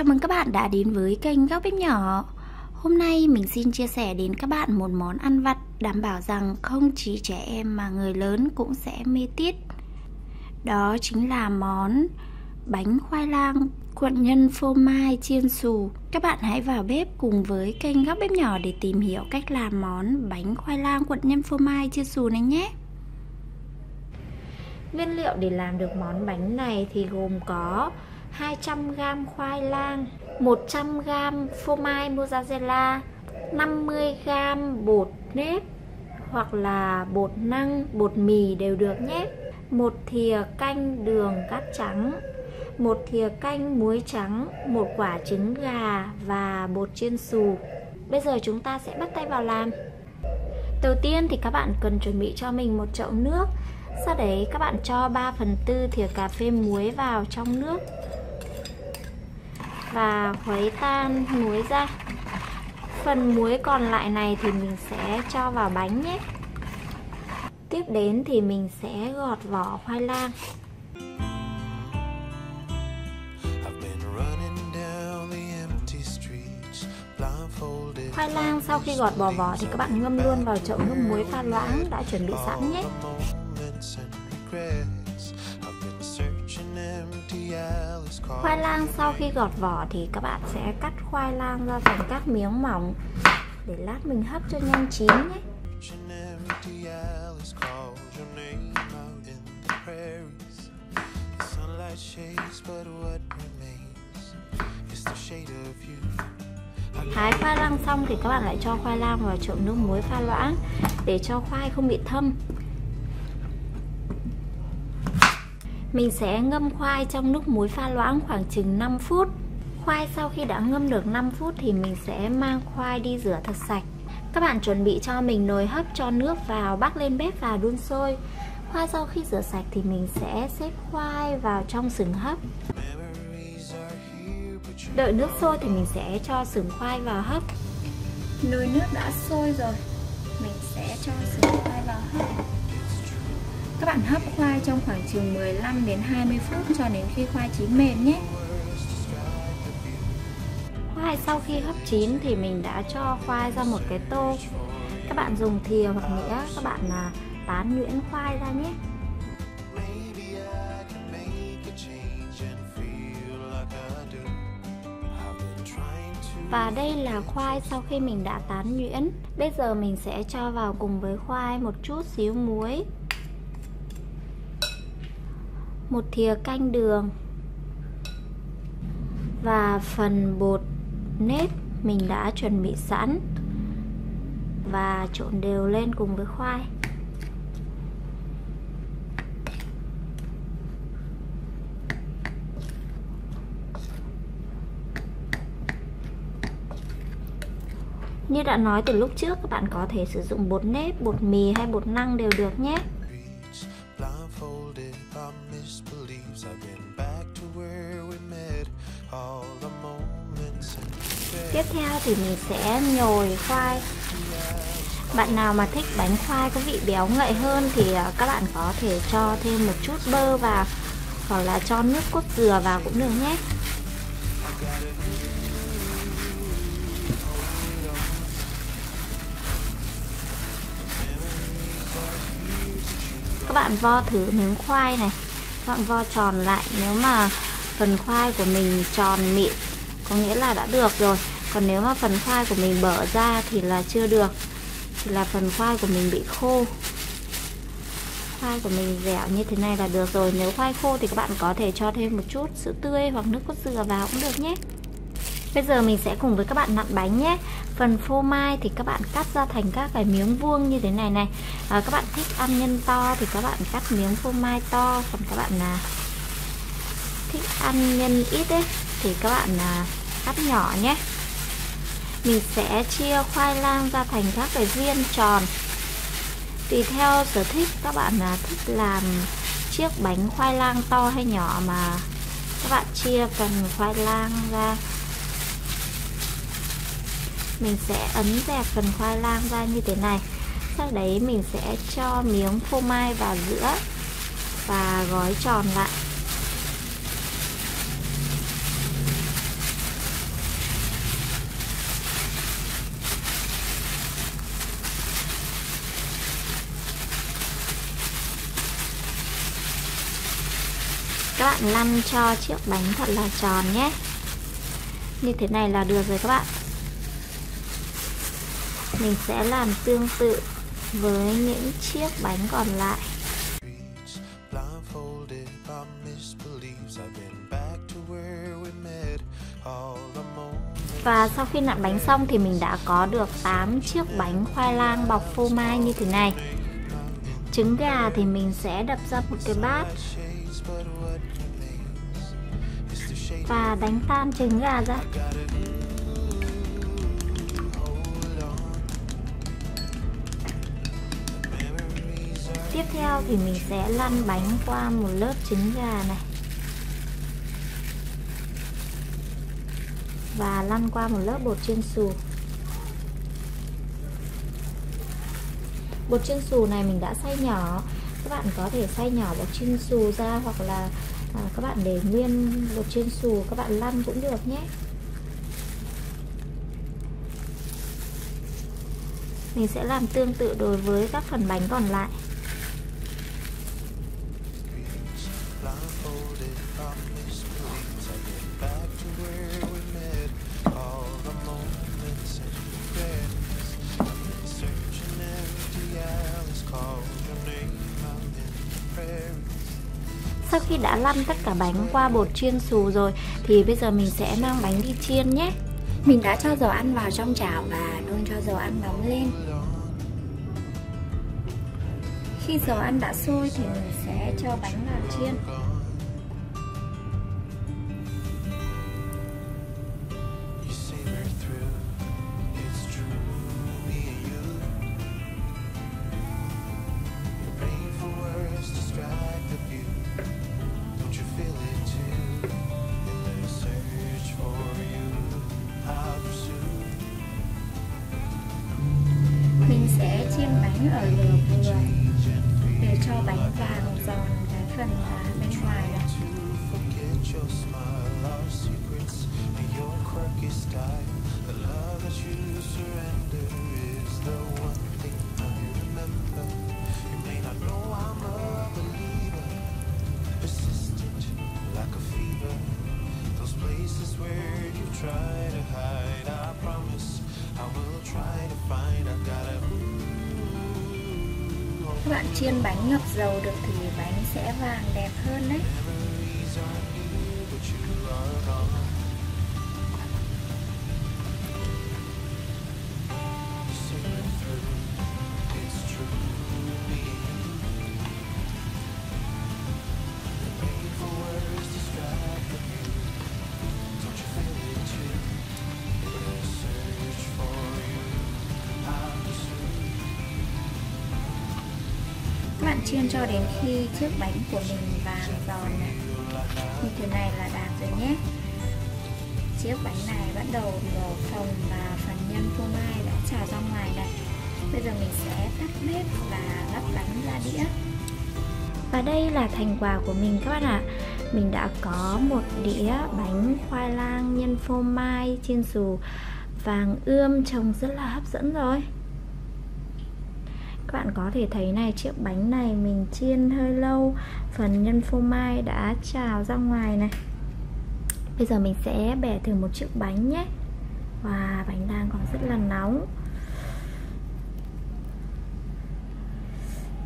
Chào mừng các bạn đã đến với kênh Góc Bếp Nhỏ. Hôm nay mình xin chia sẻ đến các bạn một món ăn vặt Đảm bảo rằng không chỉ trẻ em mà người lớn cũng sẽ mê tít Đó chính là món bánh khoai lang cuộn nhân phô mai, chiên xù. Các bạn hãy vào bếp cùng với kênh Góc Bếp Nhỏ để tìm hiểu cách làm món bánh khoai lang cuộn nhân phô mai, chiên xù này nhé. Nguyên liệu để làm được món bánh này thì gồm có 200g khoai lang 100g phô mai mozzarella 50g bột nếp hoặc là bột năng, bột mì đều được nhé. Một thìa canh đường cát trắng một thìa canh muối trắng một quả trứng gà và bột chiên xù. Bây giờ chúng ta sẽ bắt tay vào làm. Đầu tiên thì các bạn cần chuẩn bị cho mình một chậu nước. Sau đấy các bạn cho 3 phần tư thìa cà phê muối vào trong nước và khuấy tan muối ra. Phần muối còn lại này thì mình sẽ cho vào bánh nhé. Tiếp đến thì mình sẽ gọt vỏ khoai lang. Khoai lang sau khi gọt bỏ vỏ thì các bạn ngâm luôn vào chậu nước muối pha loãng đã chuẩn bị sẵn nhé. Khoai lang sau khi gọt vỏ thì các bạn sẽ cắt khoai lang ra thành các miếng mỏng để lát mình hấp cho nhanh chín nhé. Thái khoai lang xong thì các bạn lại cho khoai lang vào trộn nước muối pha loãng để cho khoai không bị thâm Mình sẽ ngâm khoai trong nước muối pha loãng khoảng chừng 5 phút. Khoai sau khi đã ngâm được 5 phút thì mình sẽ mang khoai đi rửa thật sạch. Các bạn chuẩn bị cho mình nồi hấp cho nước vào bắc lên bếp và đun sôi. Khoai sau khi rửa sạch thì mình sẽ xếp khoai vào trong sừng hấp. Đợi nước sôi thì mình sẽ cho sừng khoai vào hấp. Nồi nước đã sôi rồi. Mình sẽ cho sừng khoai vào hấp các bạn hấp khoai trong khoảng chừng 15 đến 20 phút cho đến khi khoai chín mềm nhé. Khoai sau khi hấp chín thì mình đã cho khoai ra một cái tô. Các bạn dùng thìa hoặc nghĩa các bạn là tán nhuyễn khoai ra nhé. Và đây là khoai sau khi mình đã tán nhuyễn Bây giờ mình sẽ cho vào cùng với khoai một chút xíu muối một thìa canh đường. Và phần bột nếp mình đã chuẩn bị sẵn và trộn đều lên cùng với khoai. Như đã nói từ lúc trước các bạn có thể sử dụng bột nếp, bột mì hay bột năng đều được nhé. Theo thì mình sẽ nhồi khoai. Bạn nào mà thích bánh khoai có vị béo ngậy hơn thì à, các bạn có thể cho thêm một chút bơ vào, Hoặc là cho nước cốt dừa vào cũng được nhé. Các bạn vo thử miếng khoai này. Các bạn vo tròn lại, Nếu mà phần khoai của mình tròn mịn, có nghĩa là đã được rồi còn nếu mà phần khoai của mình bở ra thì là chưa được. Thì là phần khoai của mình bị khô. Khoai của mình dẻo như thế này là được rồi. Nếu khoai khô thì các bạn có thể cho thêm một chút sữa tươi hoặc nước cốt dừa vào cũng được nhé. Bây giờ mình sẽ cùng với các bạn nặn bánh nhé. Phần phô mai thì các bạn cắt ra thành các cái miếng vuông như thế này này. À, Các bạn thích ăn nhân to thì các bạn cắt miếng phô mai to. Còn các bạn là thích ăn nhân ít ấy thì các bạn à, cắt nhỏ nhé mình sẽ chia khoai lang ra thành các cái viên tròn. Tùy theo sở thích, các bạn là thích làm chiếc bánh khoai lang to hay nhỏ mà các bạn chia phần khoai lang ra. Mình sẽ ấn dẹp phần khoai lang ra như thế này. Sau đấy mình sẽ cho miếng phô mai vào giữa và gói tròn lại. Các bạn lăn cho chiếc bánh thật là tròn nhé. Như thế này là được rồi các bạn. Mình sẽ làm tương tự với những chiếc bánh còn lại. Và sau khi nặn bánh xong thì mình đã có được 8 chiếc bánh khoai lang bọc phô mai như thế này. Trứng gà thì mình sẽ đập ra một cái bát Và đánh tan trứng gà ra. Tiếp theo thì mình sẽ lăn bánh qua một lớp trứng gà này. Và lăn qua một lớp bột chiên xù. Bột chiên xù này mình đã xay nhỏ. Các bạn có thể xay nhỏ bột chiên xù ra Hoặc là à, các bạn để nguyên bột chiên xù Các bạn lăn cũng được nhé. Mình sẽ làm tương tự đối với các phần bánh còn lại. Sau khi đã lăn tất cả bánh qua bột chiên xù rồi, Thì bây giờ mình sẽ mang bánh đi chiên nhé. Mình đã cho dầu ăn vào trong chảo và đun cho dầu ăn nóng lên. Khi dầu ăn đã sôi thì mình sẽ cho bánh vào chiên. Chiên bánh ngập dầu được thì bánh sẽ vàng đẹp hơn đấy. Chiên cho đến khi chiếc bánh của mình vàng giòn như thế này là đạt rồi nhé. Chiếc bánh này bắt đầu đổ phồng và phần nhân phô mai đã trào ra ngoài này. Bây giờ mình sẽ tắt bếp và gắp bánh ra đĩa. Và đây là thành quả của mình các bạn ạ. Mình đã có một đĩa bánh khoai lang nhân phô mai chiên xù vàng ươm trông rất là hấp dẫn rồi các bạn có thể thấy này chiếc bánh này mình chiên hơi lâu phần nhân phô mai đã trào ra ngoài này. Bây giờ mình sẽ bẻ thử một chiếc bánh nhé. Và bánh đang còn rất là nóng.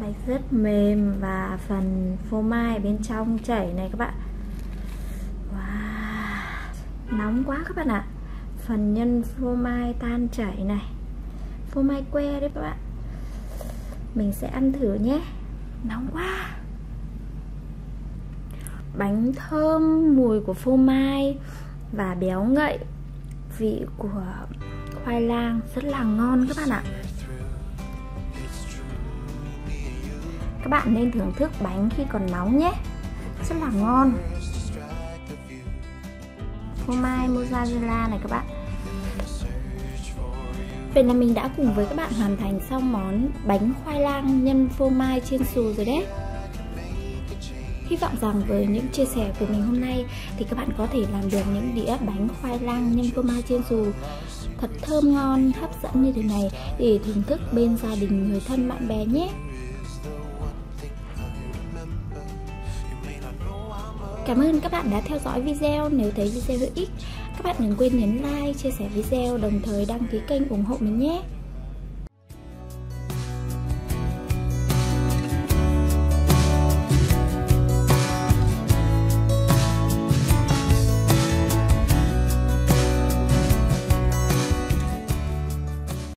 Bánh rất mềm và phần phô mai bên trong chảy này các bạn. Wow, nóng quá các bạn ạ. Phần nhân phô mai tan chảy này. Phô mai que đấy các bạn mình sẽ ăn thử nhé. Nóng quá. Bánh thơm, mùi của phô mai và béo ngậy. Vị của khoai lang rất là ngon các bạn ạ. Các bạn nên thưởng thức bánh khi còn nóng nhé. Rất là ngon. Phô mai mozzarella này các bạn. Vậy là mình đã cùng với các bạn hoàn thành xong món bánh khoai lang nhân phô mai chiên xù rồi đấy Hy vọng rằng với những chia sẻ của mình hôm nay thì các bạn có thể làm được những đĩa bánh khoai lang nhân phô mai chiên xù thật thơm ngon, hấp dẫn như thế này để thưởng thức bên gia đình, người thân, bạn bè nhé. Cảm ơn các bạn đã theo dõi video. Nếu thấy video hữu ích, các bạn đừng quên nhấn like, chia sẻ video, đồng thời đăng ký kênh ủng hộ mình nhé.